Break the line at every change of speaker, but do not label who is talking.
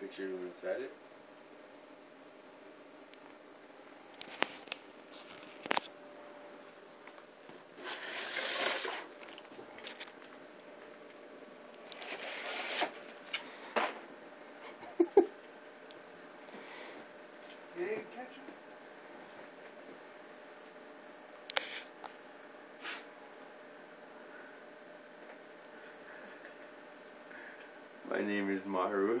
picture of him inside it.
You didn't catch it?
My name is Maharu.